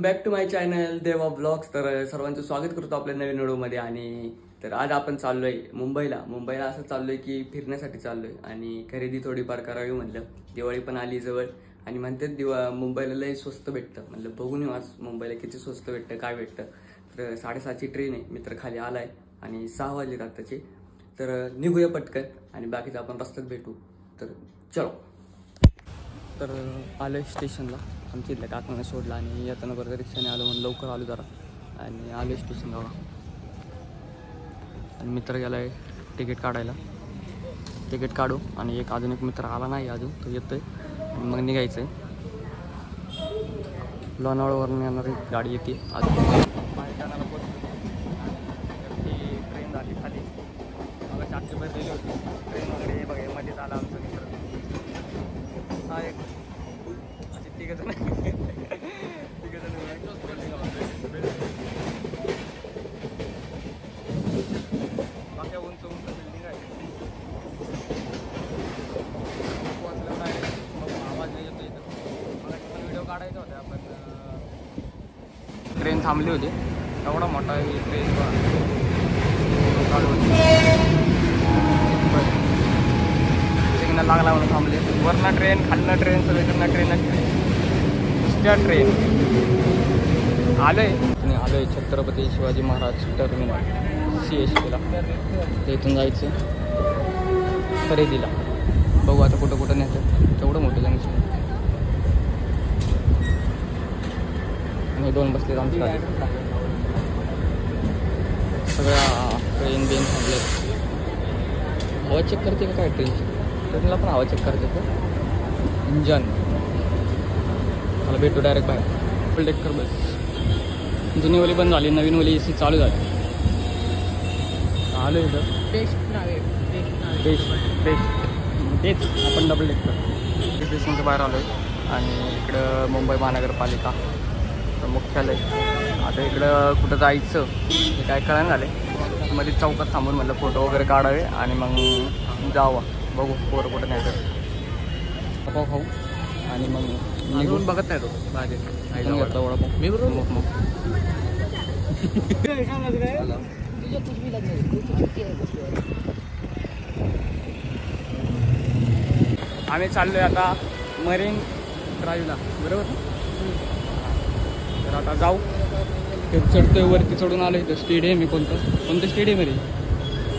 Back to my channel Deva blogs तर सर्वांचं स्वागत करतो आपल्या नवीन व्हिडिओमध्ये. आणि तर आज आपण चाललोय मुंबईला. मुंबईला असं चाललोय की फिरण्यासाठी चाललोय. आणि खरेदी थोडीफार करावी म्हणलं. दिवाळी पण आली जवळ. आणि म्हणतात दिवा मुंबईला लय स्वस्त भेटतं. म्हणलं बघून येऊ आज मुंबईला किती स्वस्त भेटतं काय भेटतं. तर साडेसहाची ट्रेन आहे. मित्र खाली आलाय. आणि सहा वाजले आत्ताचे. तर निघूया पटकन. आणि बाकीचं आपण रस्त्यात भेटू. तर चलो. तर आलो स्टेशनला. आमच्या इथल्या काकांना सोडला आणि येताना बरं रिक्षाने आलो म्हणून लवकर आलो जरा. आणि आलो स्टेशनला आणि मित्र गेलाय तिकीट काढायला. तिकीट काढू आणि एक अजून एक मित्र आला नाही अजून तो येतोय. आहे मग निघायचं आहे लोणावळावरून येणारी गाडी येते. अजून ट्रेन झाली खाली मला चारशे भरलेली होती ट्रेन वगैरे बघा मध्येच आला आमचं मित्र हा एक असे तिघ जण तिघ जण बाकी उंच उंच बिल्डिंग आहे वाचलं काय आवाज नाही येतो इथं मला पण व्हिडिओ काढायचा होता आपण ट्रेन थांबली होती. एवढा मोठा ट्रेन काढून सिग्नल लागला म्हणून थांबले. वरनं ट्रेन खालनं ट्रेन सगळीकडनं ट्रेनच ट्रेन त्या ट्रेन आलोय. आणि आलोय Chhatrapati Shivaji Maharaj terminal C S टीला इथून जायचं. खरेदीला. बघू आता कुठं कुठं न्यायचं तेवढं मोठं जंक्शन आणि दोन बसले आमच्या सगळ्या ट्रेन बेन थांबले हवा चेक करते का काय ट्रेनची ट्रेनला पण हवा चेक करते का? इंजन मला भेटू डायरेक्ट बाहेर. फुल डेकर बस. जुनीवाली बंद झाली नवीनवाली ए सी चालू झाली. आलो इथं. बेस्ट नावे बेस्ट बेस्ट तेच आपण डबल डेकर स्टेशनच्या बाहेर आलो आहे आणि इकडं मुंबई महानगरपालिका तर मुख्यालय. आता इकडं कुठं जायचं हे काय कळलं झालं मध्ये चौकात थांबून म्हटलं फोटो वगैरे काढावे आणि मग जावं. बघू पोरं कुठं नाही तर खाऊ. आणि मग निघून अजून बघत नाही तो इथून घेतला वडापाव. मी बरोबर मग मग. आम्ही चाललोय आता मरीन ड्राईव्हला. बरोबर? तर आता जाऊ. ते चढतोय वरती चढून आलो इथं. स्टेडियम आहे कोणतं? कोणतं स्टेडियम आहे रे?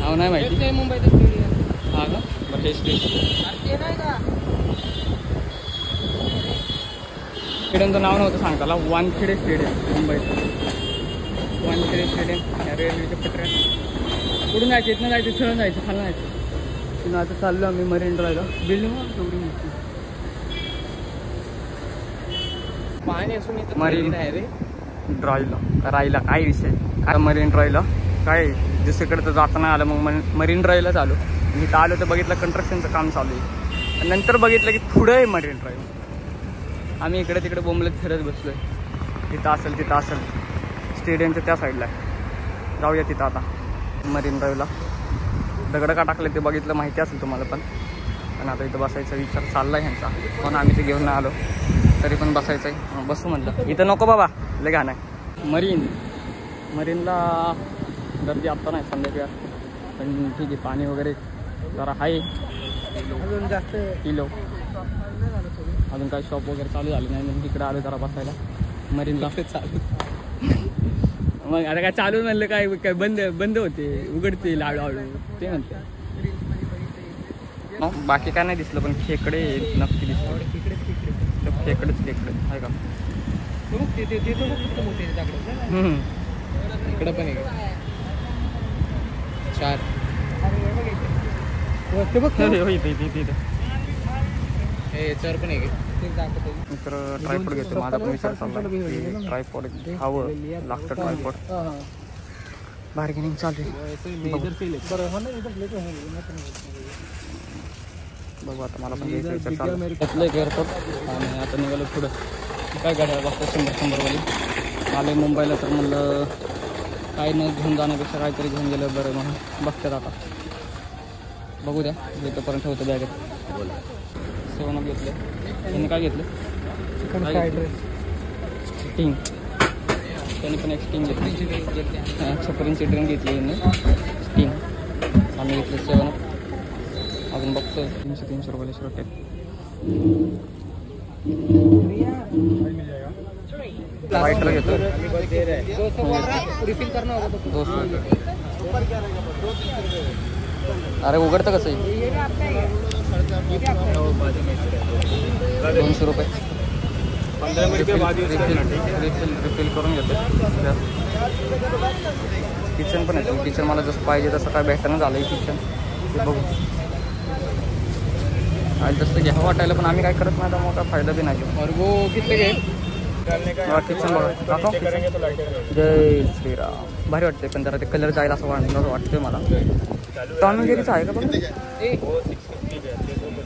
नाव नाही माहिती. मुंबईत स्टेडियम हा का? बरं हे स्टेडियम ते नाही का स्टेडियमचं नाव नव्हतं सांगताला वानखेडे स्टेडियम मुंबईत वानखेडे स्टेडियम या रेल्वेच्या पटऱ्या कुठून जायचं? इथनं जायचं खेळून जायचं खालून जायचं. तिथून आता चाललो आम्ही मरीन ड्रायव्हला बिल्डिंग तेवढी मोठी. पाणी असून मरीन. रे. ड्राईव्हला राहिला काय विषय? काय मरीन ड्राईव्हला काय? दुसरीकडे तर जाता नाही आलं मग मरीन ड्राईव्हलाच आलो. मी इथं आलो तर बघितलं कंस्ट्रक्शनचं काम चालू आहे. नंतर बघितलं की पुढं आहे मरीन ड्राईव्ह आम्ही इकडे तिकडे बोंबलत फिरत बसलोय. तिथं असेल तिथं असेल. स्टेडियमच्या त्या साईडला आहे जाऊया तिथं आता. मरीन ड्राईव्हला. दगडं का टाकले ते बघितलं माहिती असेल तुम्हाला पण. पण आता इथं बसायचा विचार चालला आहे ह्यांचा. म्हणून आम्ही ते घेऊन आलो. तरी पण बसायचं आहे बसू म्हटलं इथं नको बाबा. लय घाण आहे. मरीन. मरीनला गर्दी आत्ता नाही संध्याकाळ पण ठीक आहे पाणी वगैरे जरा आहे. जास्त किलो. अजून काही शॉप वगैरे चालू झाली नाही म्हणून तिकडे आलो जरा बसायला. मरीनला चालू. मग आता काय चालू म्हणलं काय काय बंद बंद होते उघडतील हळूहळू ते म्हणते. मग बाकी काय नाही दिसलं पण खेकडे नक्की दिसलं. खेकडेच खेकडे आहे का. इकडं पण आहे चार. हो, ते बघ इथे इथे. हे याच्यावर पण आहे. मित्र ट्रायपॉड घेतो माझा पण विचार चालला ट्रायपॉड हवं लागतं ट्रायपॉड बार्गेनिंग चालू आहे. बघू. आता मला पण घ्यायचा विचार चालू आहे. घेतलं एअरपोर्ट आणि आता निघालो पुढं. काय गाड्या बघतो शंभर शंभरवाली आले मुंबईला तर म्हणलं काय न घेऊन जाण्यापेक्षा काहीतरी घेऊन गेलं बरं म्हणून. बघतात आता. बघू द्या इथंपर्यंत ठेवतो बॅगेत. सेवन घेतलं. त्यांनी काय घेतलं? चिकन काय फ्राईड? राईस. टिंग त्याने पण एक स्टीम घेतली. हा, छपरींची ड्रिंक घेतली यांनी. स्टीम आम्ही घेतली सेवन अजून बघतोय तीनशे तीनशे रुपयाला शर्ट आहे. वाईटला घेतो. दोस्त अरे उघडतं कसं आहे? दोनशे रुपये. रिफिल रिफिल रिफिल करून घेतो. किचन पण येतं किचन मला जसं पाहिजे तसं काय भेटणं झालं किचन ते बघू. आणि जसं घ्यावं वाटायला पण आम्ही काय करत नाही त्यामुळे काय फायदा बी नाही. घेऊ और वो कितने के हा, किचन बघा जय श्रीराम. भारी वाटते पण जरा ते कलर जायला असं वाटलं वाटतंय मला. टॉम गेरीचं आहे का बघ?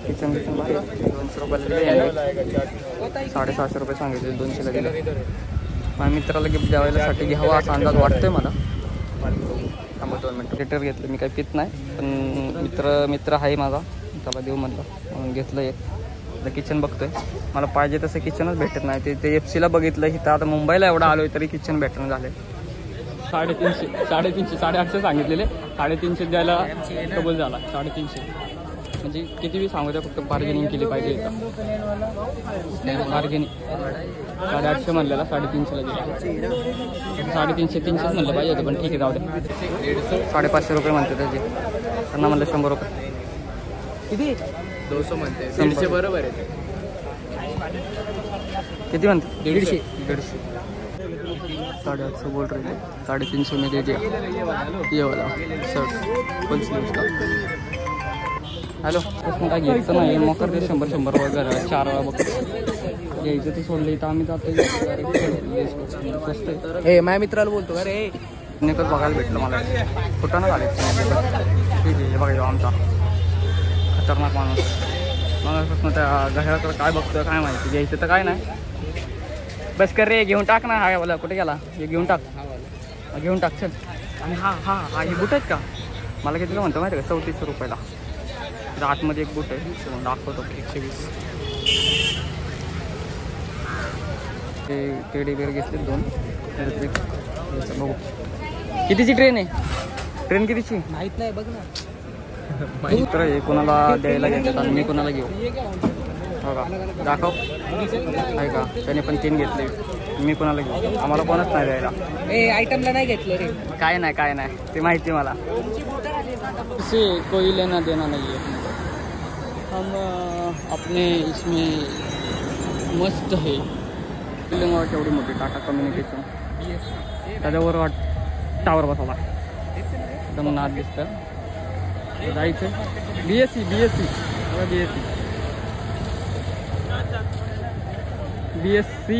किचन किचन भारी. दोनशे रुपयाला दिले. साडेसहाशे रुपये सांगितले दोनशेला दिले. माझ्या मित्राला गिफ्ट द्यावायसाठी घ्यावा असा अंदाज वाटतोय मला. थांबा दोन मिनटं. लिटर घेतलं मी काही पित नाही पण मित्र मित्र आहे माझा. त्याला देऊ म्हणलं म्हणून घेतलं एक. आता किचन बघतोय. मला पाहिजे तसं किचनच भेटत नाही. ते ते एफ सीला बघितलं इथं आता मुंबईला एवढं आलोय तरी किचन भेटणं झाले साडेतीनशे साडेतीनशे साडेआठशे सांगितलेले. साडेतीनशे द्यायला कबूल झाला साडेतीनशे. म्हणजे किती बी सांगू द्या फक्त बार्गेनिंग केली पाहिजे इथं बार्गेनिंग साडेआठशे म्हणलेला साडेतीनशेला दिला. साडेतीनशे तीनशेच म्हणलं पाहिजे होतं पण ठीक आहे जाऊ दे. साडेपाचशे रुपये म्हणते त्याचे. त्यांना म्हणलं शंभर रुपये. किती? दोनशे म्हणते. दीडशे बरोबर आहे. किती म्हणते? दीडशे. दीडशे. साडेआठशे बोल रहे साडेतीनशे में दे दिया ये वाला शर्ट फुल स्लीव्स का हॅलो? तसं काय घ्यायचं नाही मकर ते शंभर शंभर वगैरे चार वेळा बघ. घ्यायचं ते सोडलं इथं आम्ही जातो ए माझ्या मित्राला बोलतो का रे नेकच बघायला भेटलं मला. कुठं ना झाले ठीक आहे हे आमचा खतरनाक माणूस. मगापासून त्या घराकडे काय बघतोय काय माहिती. घ्यायचं तर काय नाही. बस कर रे घेऊन टाक ना हा बोला कुठे गेला? हे घेऊन टाक. हा, घेऊन टाक चल. आणि हा हा हा हे बुट आहेत का? मला कितीला म्हणतो माहिती का? चौतीसशे रुपयाला. आतमध्ये एक बुट आहे. दाखवतो एकशे वीस. ते टेडी बेर घेतले दोन. घ्यायचं, बघू. कितीची ट्रेन आहे? ट्रेन कितीची? माहीत नाही बघ ना. हे कोणाला द्यायला घेतात आणि मी कोणाला घेऊ? हो का दाखव. आहे का? त्याने पण तीन घेतले. मी कोणाला घेऊ? आम्हाला कोणच नाही द्यायला. ए आयटमला नाही घेतलं रे. काय नाही काय नाही. ते माहिती मला. से कोई लेना देना नहीं है हम अपने इसमें मस्त है. बिल्डिंग केवढी मोठी टाटा कम्युनिकेशन त्याच्यावर वाट टावर बसवला. एकदम नाद दिसतं जायचं. B S C B S C B S C B S C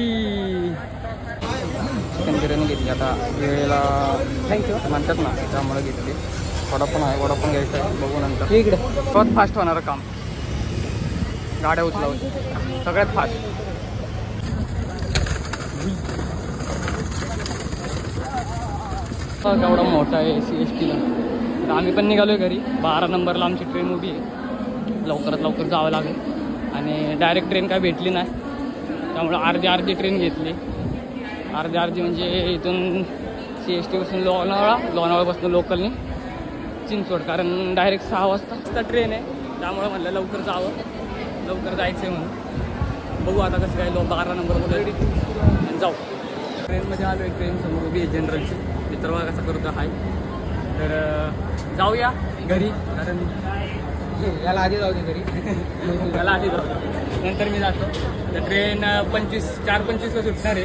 chicken biryani घेतली आता. वेळेला थँक्यू म्हणतात ना त्यामुळे घेतली. वडा पण आहे वडा पण घ्यायचा आहे. बघू नंतर. इकडे. सर्वात फास्ट होणारं काम. गाड्या उचलावून सगळ्यात फास्ट एवढा मोठा आहे सी एस टीला तर आम्ही पण निघालो आहे घरी. बारा नंबरला आमची ट्रेन उभी आहे. लवकरात लवकर जावं लागेल. आणि डायरेक्ट ट्रेन काय भेटली नाही. त्यामुळं अर्धी अर्धी ट्रेन घेतली. अर्धी अर्धी म्हणजे इथून सी एस टीपासून लोणावळा लोणावळापासून लोकलनी चिंचवड. कारण डायरेक्ट सहा वाजता ट्रेन आहे. त्यामुळं म्हणलं लवकर जावं. लवकर जायचं आहे म्हणून. बघू आता कसं काय लो बारा नंबर वगैरे आणि जाऊ. ट्रेनमध्ये आलो आहे ट्रेन समोर उभी आहे जनरलची मित्र बघा कसं करतो हाय. तर जाऊया घरी. कारण याला आधी जाऊ दे घरी. मला आधी जाऊ नंतर मी जातो. तर ट्रेन पंचवीस चार पंचवीसला सुटणार आहे.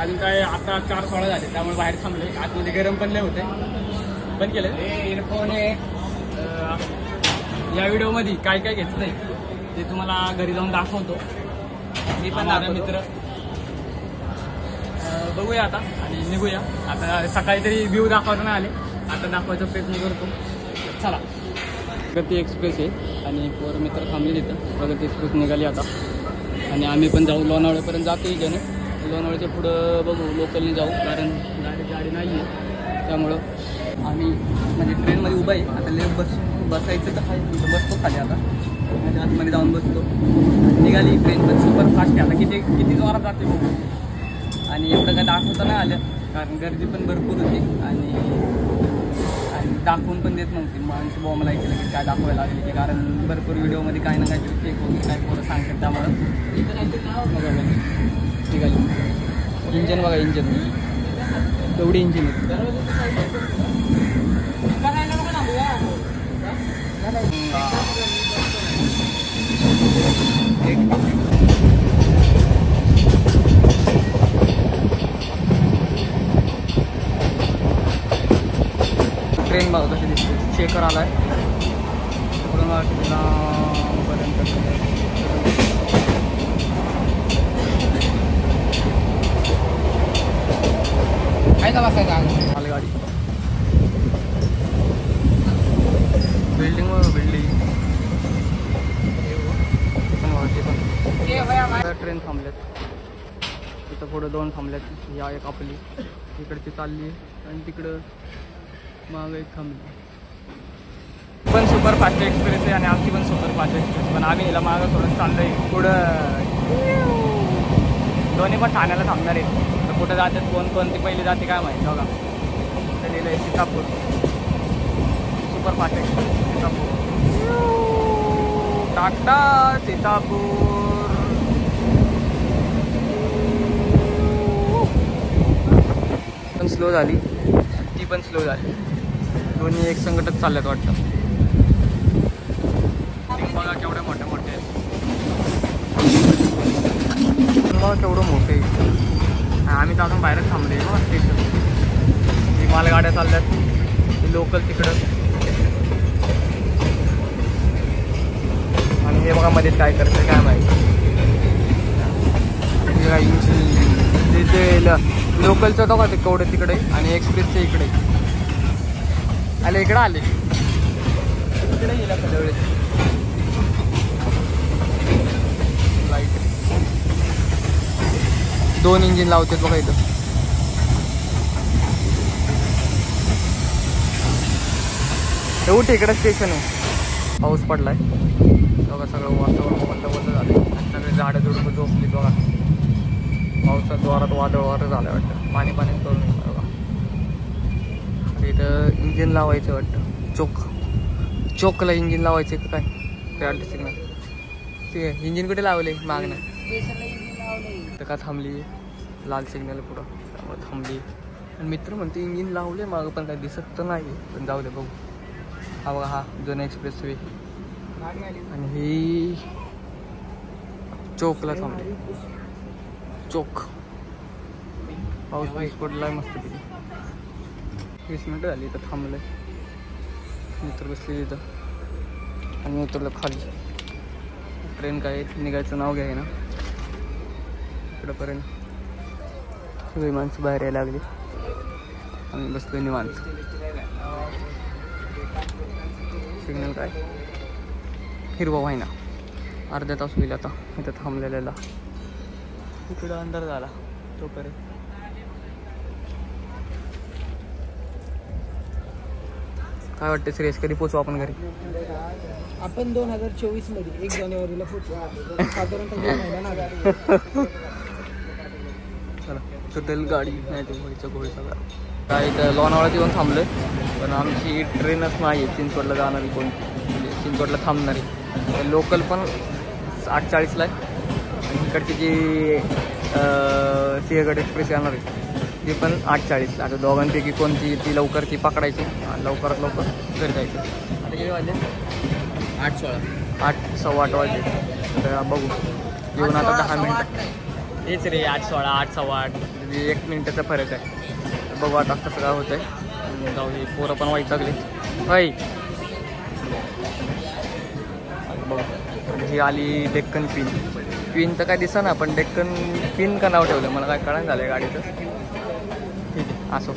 अजून काय आता चार सोळा झाले त्यामुळे बाहेर थांबले आतमध्ये गरम पण लय होते बंद केलं इयरफोन आहे. या व्हिडिओमध्ये काय काय घेतलं आहे ते तुम्हाला घरी जाऊन दाखवतो. मी पण माझा मित्र. बघूया आता आणि निघूया. आता सकाळी तरी व्ह्यू दाखवता नाही आले. आता दाखवायचा प्रयत्न करतो. चला. प्रगती एक्सप्रेस आहे आणि पोर मित्र थांबले तिथं प्रगती एक्सप्रेस निघाली आता. आणि आम्ही पण जाऊ. लोणावळ्यापर्यंत जातो जण लोणावळ्याच्या पुढं बघू. लोकलने जाऊ. कारण डायरेक्ट गाडी नाही आहे त्यामुळं आम्ही म्हणजे ट्रेनमध्ये उभा आहे. आता लेट बस बसायचं तर आहे. बसतो खाली आता. म्हणजे आतमध्ये जाऊन बसतो. निघाली ट्रेन पण सुपर फास्ट आहे. आता किती किती जोरात जाते बघू. आणि एवढं काय दाखवता नाही आलं. कारण गर्दी पण भरपूर होती. आणि दाखवून पण देत नव्हती. माणसं बॉम्ब लायचे लगेच काय दाखवायला लागले की कारण भरपूर व्हिडिओमध्ये काही ना काहीतरी फेक वगैरे काय पोरं सांगतात त्यामुळं. बघा निघाली इंजन बघा इंजन. तेवढी इंजिन आहे ट्रेन बघा कशी काय का बसायचं अंग मालगाडी बिल्डिंग. बिल्डिंग ट्रेन थांबल्यात. तिथं पुढं दोन थांबल्यात. या एक आपली. इकडची चालली. आहे आणि तिकडं मागं एक थांबली. सुपर फास्ट एक्सप्रेस आहे आणि आमची पण सुपर फास्ट एक्सप्रेस पण आम्ही हिला मागं सोडून आहे पुढं दोन्ही पण ठाण्याला थांबणार आहेत. तर कुठं जातात कोण कोणती पहिली जाते काय माहिती बघा. तर लिहिलं आहे Sitapur. Super fast express Sitapur. टाकटा Sitapur. पण स्लो झाली. ती पण स्लो झाली. दोन्ही एक संकटच चालल्यात वाटतं बघा केवढे मोठे मोठे आहेत बघा केवढं मोठे. आहे. आम्ही तर अजून बाहेरच थांबले. हो, बघा स्टेशन मालगाड्या चालल्यात. लोकल तिकडं. आणि हे बघा मध्ये काय करतं काय माहिती. हे लोकलचं तो का ते केवढं तिकडे. आणि एक्सप्रेसचं इकडे. आले इकडं आले. इकडे गेला कदवळे दोन इंजिन लावतात बघा इथं. शेवटी इकडं स्टेशन आहे. पाऊस पडलाय. बघा सगळं वातावरण बंद बंद झालं सगळे झाडं झुडपं झोपली बघा. पावसात जोरात वादळ वादळ झालं वाटतं. पाणी पाणी करून बघा. इथं इंजिन लावायचं वाटतं. चोक. चोकला इंजिन लावायचं का काय? रेड सिग्नल ठीक आहे इंजिन कुठे लावले मागणं. तर का थांबली? लाल सिग्नल पुढं. त्यामुळे थांबली. आणि मित्र म्हणते इंजिन लावले मागं पण काही दिसत तर नाही. पण जाऊ दे बघू. हा बघा हा जुना एक्सप्रेस वे आणि ही चौकला थांबली. चौक. पाऊस पाऊस पडलाय मस्त तिथे वीस मिनटं झाली इथं थांबलंय. मित्र बसले इथं. आणि उतरलं खाली. ट्रेन काय निघायचं नाव घ्याय ना इकडंपर्यंत. सगळी माणसं बाहेर यायला लागली. आम्ही बसलो निवांत. सिग्नल काय? हिरवा व्हायना. अर्ध्या तास होईल आता. इथं थांबलेल्याला. इकडं अंधार झाला. तोपर्यंत. काय वाटतं श्रेयस कधी पोचू आपण घरी? आपण दोन हजार चोवीसमध्ये एक जानेवारीला पोहोचू. साधारणतः दोन महिना लागला. चला सुटेल गाडी नाही ते व्हायचं गोळी सगळा. काय इथं लोणावळ्यात येऊन थांबलोय पण आमची ट्रेनच नाही आहे चिंचवडला जाणारी कोणती म्हणजे चिंचवडला थांबणारी. तर लोकल पण आठ चाळीसला आहे. आणि इकडची जी सिंहगड एक्सप्रेस येणार आहे ती पण आठ चाळीसला आता दोघांपैकी कोणती ती लवकर ती पकडायची. आणि लवकरात लवकर घरी जायचं. आता किती वाजले? आठ सोळा. आठ सव्वा आठ वाजले. तर बघू. येऊन आता दहा मिनटं. तेच रे आठ सोळा आठ सव्वा आठ म्हणजे एक मिनिटाचा फरक आहे. बघू आता कसं काय होतंय. आणि जाऊ दे पोरं पण वाईट लागली. होय. बघू ही आली डेक्कन पिन पिन तर काय दिसा ना पण डेक्कन पिन का नाव ठेवलं? मला काय कळण झालं गाडीचं. ठीक आहे असो.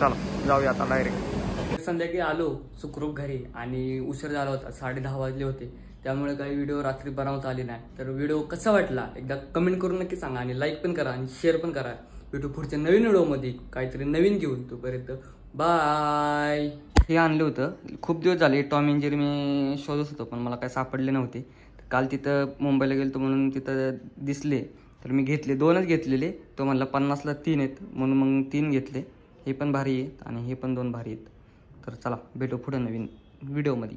चला जाऊया आता डायरेक्ट संध्याकाळी आलो सुखरूप घरी आणि उशीर झाला होता साडे दहा वाजले होते. त्यामुळे काही व्हिडिओ रात्री बनवता आले नाही. तर व्हिडिओ कसा वाटला? एकदा कमेंट करून नक्की सांगा आणि लाईक पण करा आणि शेअर पण करा. व्हिडिओ पुढच्या नवीन व्हिडिओमध्ये काहीतरी नवीन घेऊन तोपर्यंत बाय हे आणलं होतं. खूप दिवस झाले टॉम इंजिरी मी शोधत होतो पण मला काय सापडले नव्हते. काल तिथं मुंबईला गेलो म्हणून तिथं दिसले. तर मी घेतले दोनच घेतलेले. तो म्हणला पन्नासला तीन आहेत म्हणून मग तीन घेतले. हे पण भारी आहेत आणि हे पण दोन भारी आहेत. तर चला भेटू पुढं नवीन व्हिडिओमध्ये